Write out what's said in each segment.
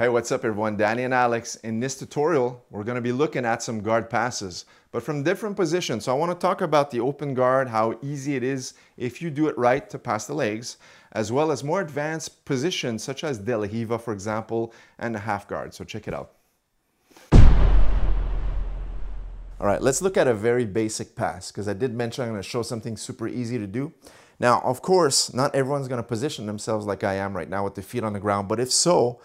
Hey, what's up everyone? Danny and Alex. In this tutorial, we're gonna be looking at some guard passes, but from different positions. So I wanna talk about the open guard, how easy it is if you do it right to pass the legs, as well as more advanced positions such as De La Riva, for example, and the half guard. So check it out. All right, let's look at a very basic pass because I did mention I'm gonna show something super easy to do. Now, of course, not everyone's gonna position themselves like I am right now with the feet on the ground, but if so,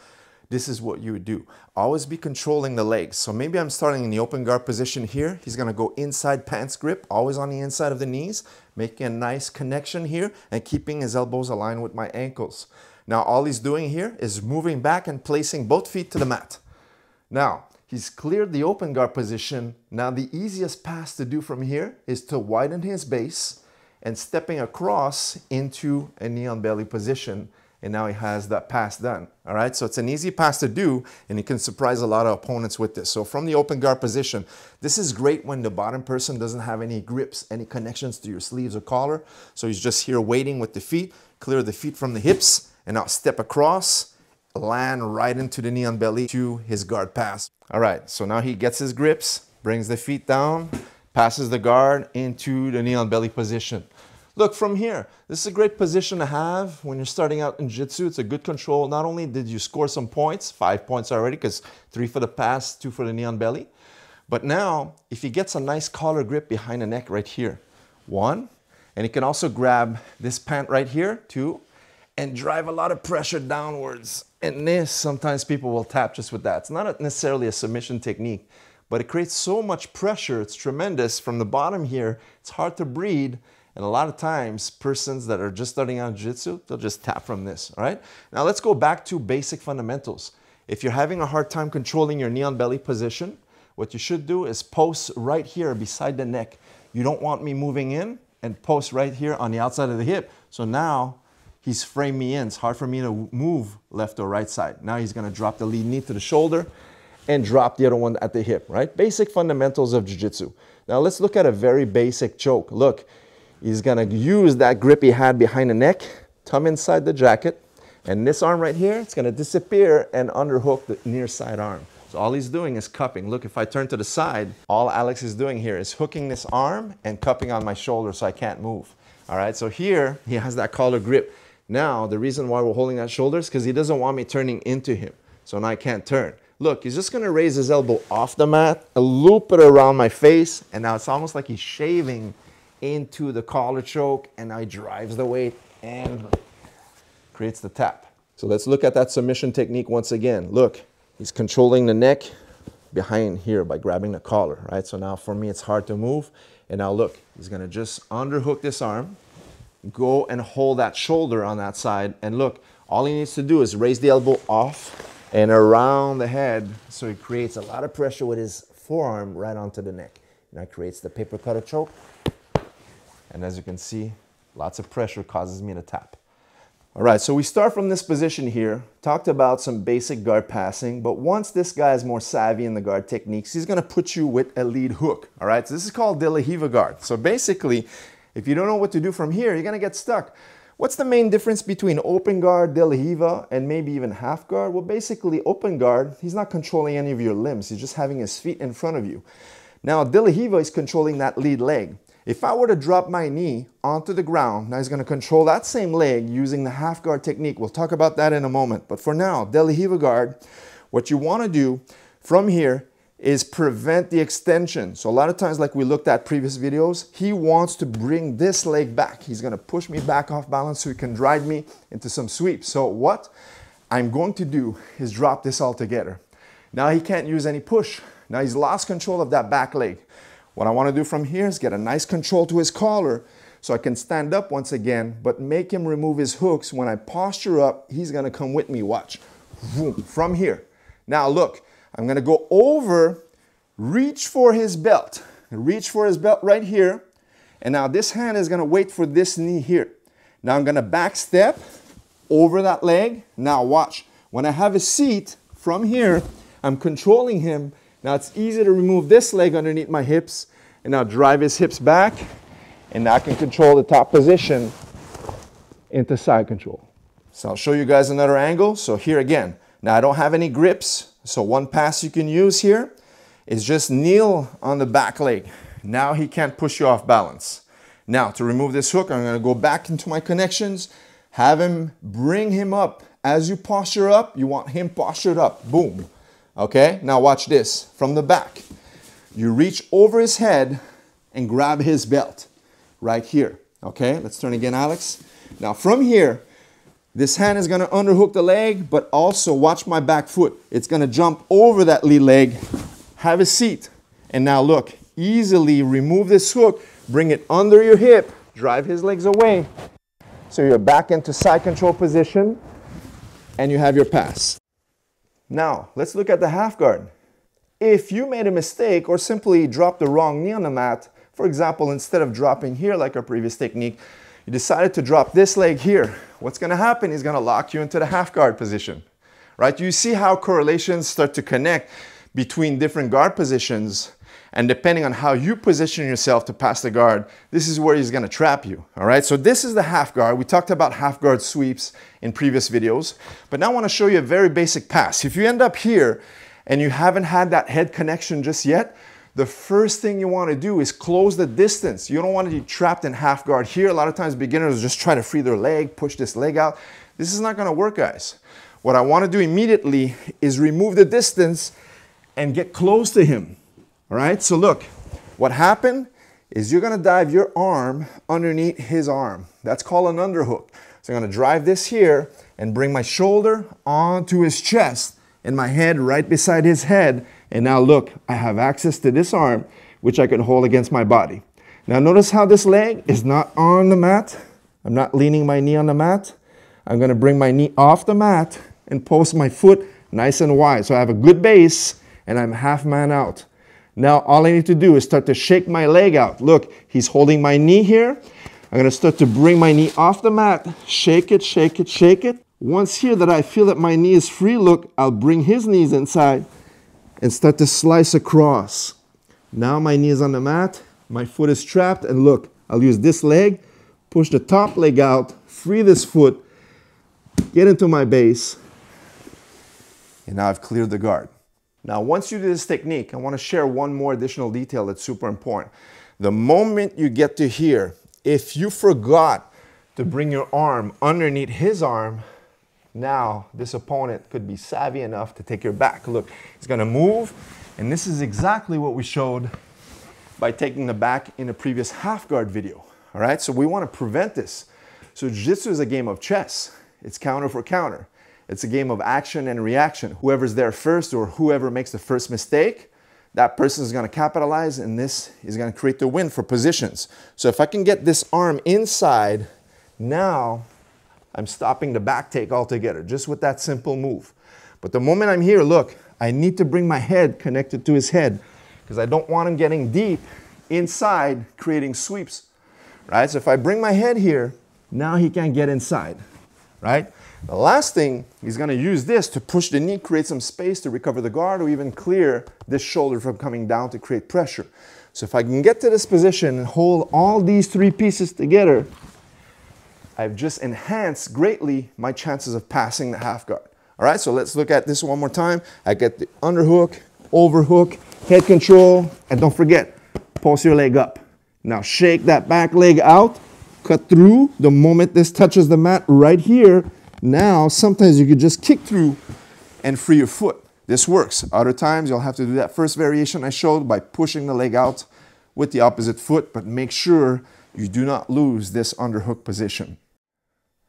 this is what you would do. Always be controlling the legs. So maybe I'm starting in the open guard position here. He's gonna go inside pants grip, always on the inside of the knees, making a nice connection here and keeping his elbows aligned with my ankles. Now all he's doing here is moving back and placing both feet to the mat. Now, he's cleared the open guard position. Now the easiest pass to do from here is to widen his base and stepping across into a knee on belly position and now he has that pass done. All right, so it's an easy pass to do, and he can surprise a lot of opponents with this. So from the open guard position, this is great when the bottom person doesn't have any grips, any connections to your sleeves or collar. So he's just here waiting with the feet, clear the feet from the hips, and now step across, land right into the knee on belly to his guard pass. All right, so now he gets his grips, brings the feet down, passes the guard into the knee on belly position. Look from here, this is a great position to have when you're starting out in Jiu-Jitsu. It's a good control. Not only did you score some points, five points already, because three for the pass, two for the knee on belly, but now if he gets a nice collar grip behind the neck right here, one, and he can also grab this pant right here, two, and drive a lot of pressure downwards. And this, sometimes people will tap just with that. It's not necessarily a submission technique, but it creates so much pressure. It's tremendous. From the bottom here, it's hard to breathe and a lot of times, persons that are just starting out jiu-jitsu, they'll just tap from this, all right? Now let's go back to basic fundamentals. If you're having a hard time controlling your knee on belly position, what you should do is post right here beside the neck. You don't want me moving in and post right here on the outside of the hip. So now he's framed me in. It's hard for me to move left or right side. Now he's gonna drop the lead knee to the shoulder and drop the other one at the hip, right? Basic fundamentals of jiu-jitsu. Now let's look at a very basic choke. Look, He's gonna use that grip he had behind the neck, come inside the jacket, and this arm right here, it's gonna disappear and underhook the near side arm. So all he's doing is cupping. Look, if I turn to the side, all Alex is doing here is hooking this arm and cupping on my shoulder so I can't move. All right, so here he has that collar grip. Now, the reason why we're holding that shoulder is because he doesn't want me turning into him. So now I can't turn. Look, he's just gonna raise his elbow off the mat, a loop it around my face, and now it's almost like he's shaving into the collar choke and I drives the weight and creates the tap. So let's look at that submission technique once again. Look, he's controlling the neck behind here by grabbing the collar, right? So now for me, it's hard to move. And now look, he's gonna just underhook this arm, go and hold that shoulder on that side. And look, all he needs to do is raise the elbow off and around the head. So he creates a lot of pressure with his forearm right onto the neck. And that creates the paper cutter choke. And as you can see, lots of pressure causes me to tap. All right, so we start from this position here, talked about some basic guard passing, but once this guy is more savvy in the guard techniques, he's gonna put you with a lead hook, all right? So this is called De La Riva guard. So basically, if you don't know what to do from here, you're gonna get stuck. What's the main difference between open guard, De La Riva, and maybe even half guard? Well, basically, open guard, he's not controlling any of your limbs. He's just having his feet in front of you. Now, De La Riva is controlling that lead leg. If I were to drop my knee onto the ground, now he's gonna control that same leg using the half guard technique. We'll talk about that in a moment. But for now, De La guard, what you wanna do from here is prevent the extension. So a lot of times, like we looked at previous videos, he wants to bring this leg back. He's gonna push me back off balance so he can drive me into some sweeps. So what I'm going to do is drop this all together. Now he can't use any push. Now he's lost control of that back leg. What I want to do from here is get a nice control to his collar so I can stand up once again, but make him remove his hooks. When I posture up, he's going to come with me. Watch. From here. Now look, I'm going to go over, reach for his belt. Reach for his belt right here. And now this hand is going to wait for this knee here. Now I'm going to back step over that leg. Now watch. When I have a seat from here, I'm controlling him now it's easy to remove this leg underneath my hips and now drive his hips back and now I can control the top position into side control. So I'll show you guys another angle. So here again, Now I don't have any grips, so one pass you can use here is just kneel on the back leg. Now he can't push you off balance. Now to remove this hook, I'm gonna go back into my connections, have him bring him up. As you posture up, you want him postured up, boom. Okay, now watch this, from the back. You reach over his head and grab his belt right here. Okay, let's turn again, Alex. Now from here, this hand is gonna underhook the leg, but also watch my back foot. It's gonna jump over that lead leg, have a seat. And now look, easily remove this hook, bring it under your hip, drive his legs away. So you're back into side control position and you have your pass. Now, let's look at the half guard. If you made a mistake or simply dropped the wrong knee on the mat, for example, instead of dropping here like our previous technique, you decided to drop this leg here. What's gonna happen is gonna lock you into the half guard position, right? You see how correlations start to connect between different guard positions and depending on how you position yourself to pass the guard, this is where he's gonna trap you, all right? So this is the half guard. We talked about half guard sweeps in previous videos, but now I wanna show you a very basic pass. If you end up here and you haven't had that head connection just yet, the first thing you wanna do is close the distance. You don't wanna be trapped in half guard here. A lot of times beginners just try to free their leg, push this leg out. This is not gonna work, guys. What I wanna do immediately is remove the distance and get close to him. All right, so look, what happened is you're gonna dive your arm underneath his arm. That's called an underhook. So I'm gonna drive this here and bring my shoulder onto his chest and my head right beside his head. And now look, I have access to this arm, which I can hold against my body. Now notice how this leg is not on the mat. I'm not leaning my knee on the mat. I'm gonna bring my knee off the mat and post my foot nice and wide. So I have a good base and I'm half man out. Now all I need to do is start to shake my leg out. Look, he's holding my knee here. I'm gonna start to bring my knee off the mat, shake it, shake it, shake it. Once here that I feel that my knee is free, look, I'll bring his knees inside and start to slice across. Now my knee is on the mat, my foot is trapped, and look, I'll use this leg, push the top leg out, free this foot, get into my base, and now I've cleared the guard. Now, once you do this technique, I wanna share one more additional detail that's super important. The moment you get to here, if you forgot to bring your arm underneath his arm, now this opponent could be savvy enough to take your back. Look, he's gonna move, and this is exactly what we showed by taking the back in a previous half guard video. All right, so we wanna prevent this. So Jiu-Jitsu is a game of chess. It's counter for counter. It's a game of action and reaction. Whoever's there first or whoever makes the first mistake, that person is going to capitalize and this is going to create the win for positions. So if I can get this arm inside, now I'm stopping the back take altogether, just with that simple move. But the moment I'm here, look, I need to bring my head connected to his head because I don't want him getting deep inside, creating sweeps, right? So if I bring my head here, now he can't get inside, right? The last thing, he's gonna use this to push the knee, create some space to recover the guard or even clear this shoulder from coming down to create pressure. So if I can get to this position and hold all these three pieces together, I've just enhanced greatly my chances of passing the half guard. All right, so let's look at this one more time. I get the underhook, overhook, head control, and don't forget, pulse your leg up. Now shake that back leg out, cut through. The moment this touches the mat right here, now, sometimes you could just kick through and free your foot. This works. Other times, you'll have to do that first variation I showed by pushing the leg out with the opposite foot, but make sure you do not lose this underhook position.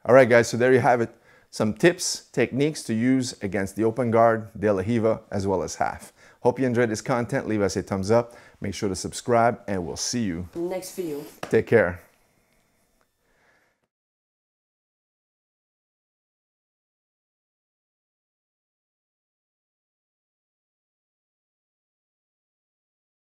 All right, guys, so there you have it. Some tips, techniques to use against the open guard, De La Riva, as well as half. Hope you enjoyed this content. Leave us a thumbs up. Make sure to subscribe, and we'll see you next video. Take care.